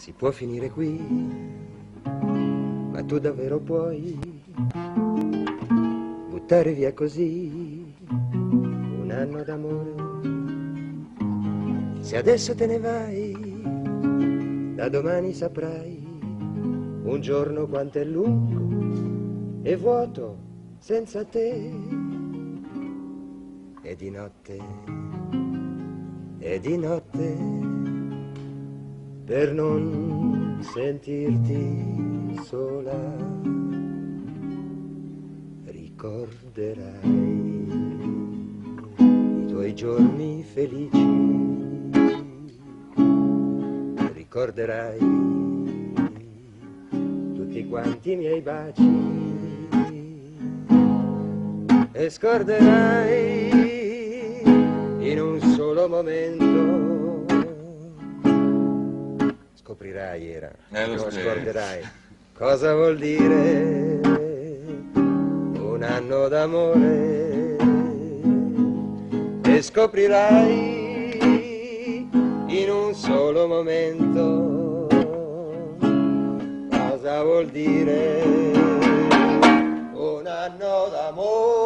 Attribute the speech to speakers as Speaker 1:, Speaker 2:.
Speaker 1: Si può finire qui, ma tu davvero puoi buttare via così un anno d'amore. Se adesso te ne vai, da domani saprai un giorno quanto è lungo e vuoto senza te. E di notte, e di notte per non sentirti sola. Ricorderai i tuoi giorni felici, ricorderai tutti quanti i miei baci e scorderai in un solo momento scoprirai era,
Speaker 2: Eh, lo so.
Speaker 1: scorderai cosa vuol dire un anno d'amore e scoprirai in un solo momento cosa vuol dire un anno d'amore.